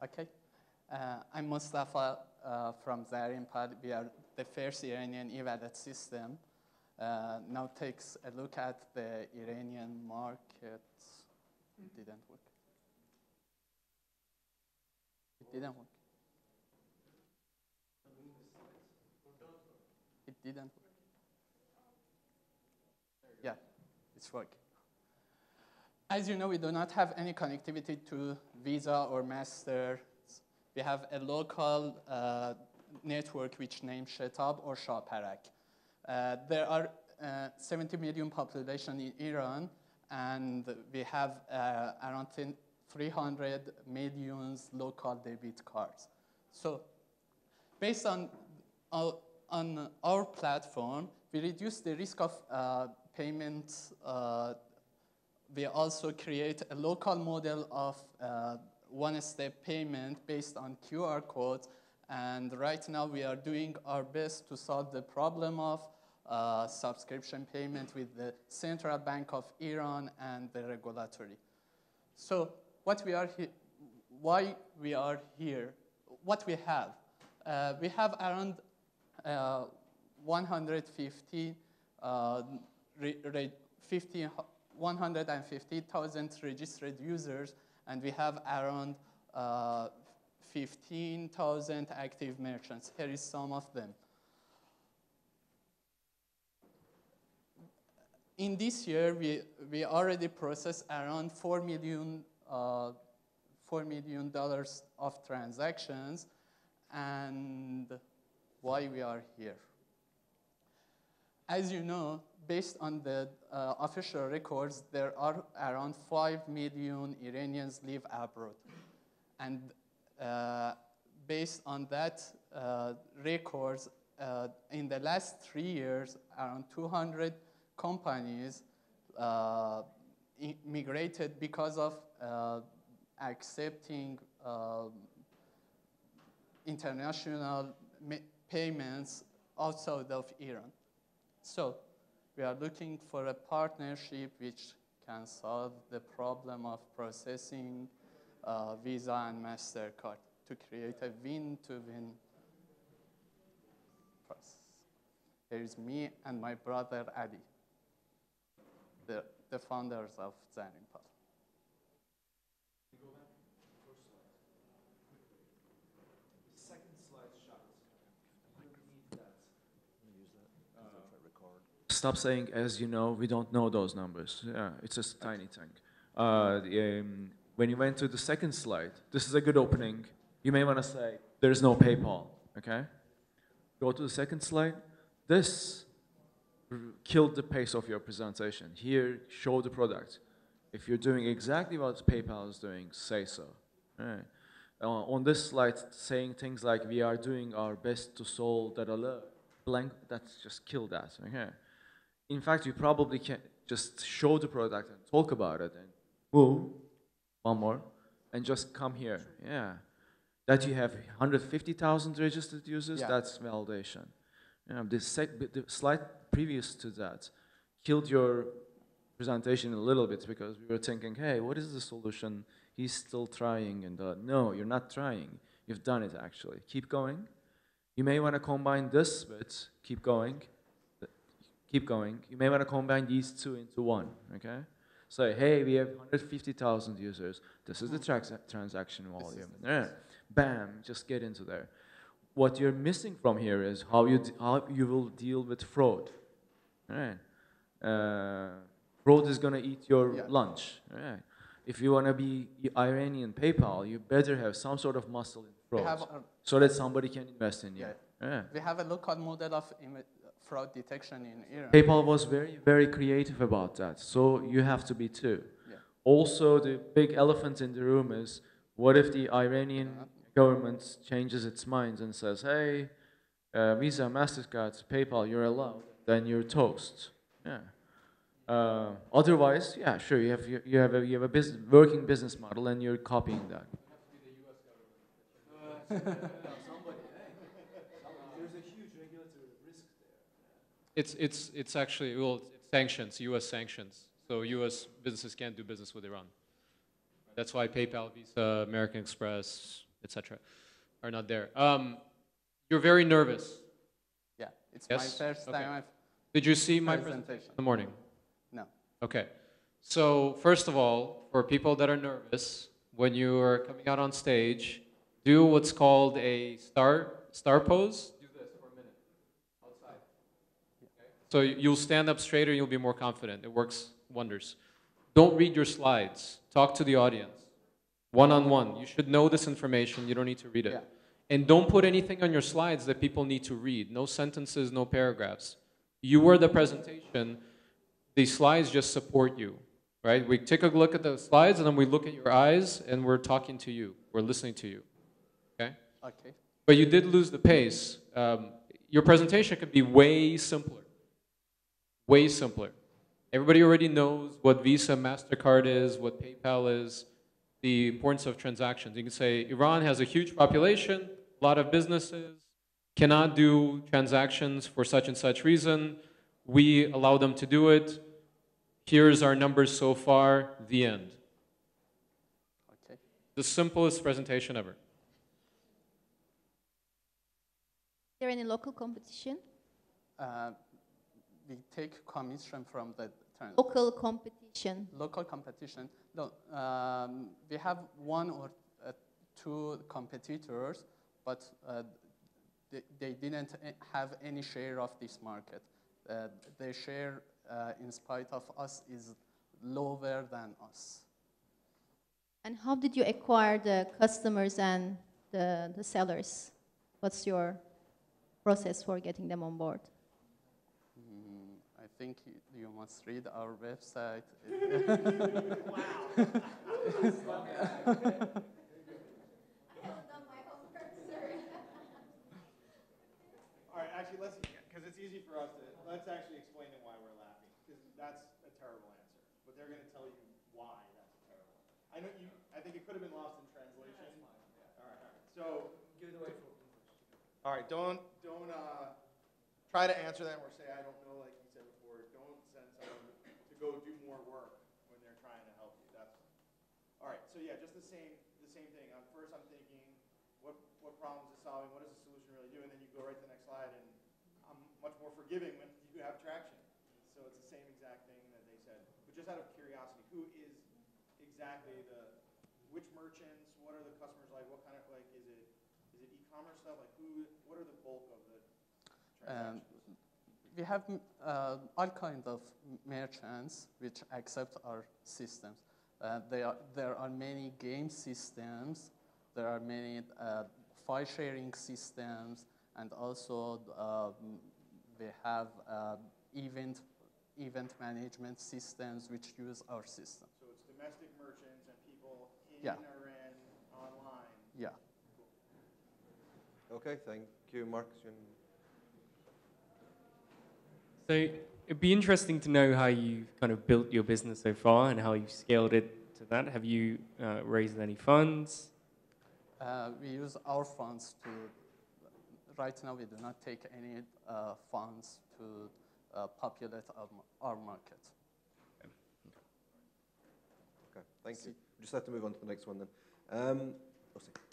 Okay. Uh, I'm Mustafa uh, from Zarinpal. We are the first Iranian e-wallet system. Uh, now takes a look at the Iranian market. It didn't work. It didn't work. It didn't work. Yeah, it's working. As you know, we do not have any connectivity to Visa or Master. We have a local uh, network which named Shetab or Shaparak. Uh, there are uh, 70 million population in Iran, and we have uh, around 10, 300 millions local debit cards. So based on, uh, on our platform, we reduce the risk of uh, payments. Uh, we also create a local model of uh, one-step payment based on QR codes. And right now we are doing our best to solve the problem of uh, subscription payment with the Central Bank of Iran and the regulatory. So what we are why we are here, what we have. Uh, we have around uh, 150, uh, 50, 150,000 registered users, and we have around uh, 15,000 active merchants. Here is some of them. In this year, we, we already processed around 4 million, uh, $4 million of transactions, and why we are here. As you know, based on the uh, official records, there are around 5 million Iranians live abroad. And uh, based on that uh, records, uh, in the last three years, around 200 companies uh, migrated because of uh, accepting international payments outside of Iran. So we are looking for a partnership which can solve the problem of processing uh, Visa and MasterCard to create a win-to-win process. There is me and my brother Ali, the, the founders of Zarinpal. Stop saying, as you know, we don't know those numbers. Yeah, it's just a tiny thing. Uh, um, when you went to the second slide, this is a good opening. You may want to say, there's no PayPal, okay? Go to the second slide. This killed the pace of your presentation. Here, show the product. If you're doing exactly what PayPal is doing, say so. Right. Uh, on this slide, saying things like, we are doing our best to solve that alert, blank, that's just killed that, okay? In fact, you probably can just show the product and talk about it and move, one more, and just come here. Yeah. That you have 150,000 registered users, yeah. that's validation. You know, the, the slide previous to that killed your presentation a little bit because we were thinking, hey, what is the solution? He's still trying. And uh, no, you're not trying. You've done it actually. Keep going. You may want to combine this with keep going keep going. You may want to combine these two into one, okay? So, hey, we have 150,000 users. This is the transaction volume. Yeah. Bam, just get into there. What you're missing from here is how you, how you will deal with fraud. Right? Uh, fraud is going to eat your yeah. lunch. Right? If you want to be Iranian PayPal, you better have some sort of muscle in fraud so that somebody can invest in you. Yeah. yeah. We have a local model of fraud detection in Iran. PayPal was very, very creative about that. So you have to be too. Yeah. Also, the big elephant in the room is what if the Iranian government changes its mind and says, hey, uh, Visa, MasterCard, PayPal, you're allowed, then you're toast. Yeah. Uh, otherwise, yeah, sure, you have, you, you have a, you have a business, working business model and you're copying that. It's, it's, it's actually, well, it's sanctions, US sanctions. So US businesses can't do business with Iran. That's why PayPal, Visa, American Express, etc., are not there. Um, you're very nervous. Yeah, it's Yes? my first Okay. time I've Did you see my presentation presentation. in the morning? No. Okay. So first of all, for people that are nervous, when you are coming out on stage, do what's called a star star pose. Do this for a minute outside. Okay. So you'll stand up straighter, you'll be more confident. It works wonders. Don't read your slides. Talk to the audience. One on one. You should know this information. You don't need to read it. Yeah. And don't put anything on your slides that people need to read. No sentences, no paragraphs. You were the presentation. The slides just support you, right? We take a look at the slides and then we look at your eyes and we're talking to you. We're listening to you, okay? Okay. But you did lose the pace. Um, your presentation could be way simpler. Way simpler. Everybody already knows what Visa, MasterCard is, what PayPal is, the importance of transactions. You can say Iran has a huge population, a lot of businesses, cannot do transactions for such and such reason. We allow them to do it. Here's our numbers so far, the end. Okay. The simplest presentation ever. Is there any local competition? Uh, we take commission from the turn. Local competition. Local competition. No, um, we have one or uh, two competitors, but uh, they, they didn't uh, have any share of this market. Uh, their share, uh, in spite of us, is lower than us. And how did you acquire the customers and the, the sellers? What's your process for getting them on board? I think you, you must read our website. Wow. All right, actually, let's, because it's easy for us to, let's actually explain to why we're laughing, because that's a terrible answer. But they're gonna tell you why that's a terrible. I know you, I think it could have been lost in translation. All right, all right, so. All right, don't, don't, uh, try to answer that or say, I don't know, like you said before. Don't send someone to go do more work when they're trying to help you. That's, all right, so yeah, just the same, the same thing. Um, first I'm thinking, what, what problems is solving, what does the solution really do, and then you go right to the next slide, and I'm much more forgiving when you have traction. So it's the same exact thing that they said. But just out of curiosity, who is exactly the, which merchants, what are the customers like, what kind of, like, is it, is it e-commerce stuff, like who, what are the bulk of the Um, transactions? We have uh, all kinds of merchants which accept our systems. Uh, there, are, there are many game systems, there are many uh, file sharing systems, and also um, we have uh, event, event management systems which use our system. So it's domestic merchants and people in Yeah. Iran, online. Yeah. Okay, thank you, Mark. So it'd be interesting to know how you've kind of built your business so far and how you've scaled it to that. Have you uh, raised any funds? Uh, we use our funds to, right now we do not take any uh, funds to uh, populate our, our market. Okay, thank you. We Just have to move on to the next one then. Um, sorry.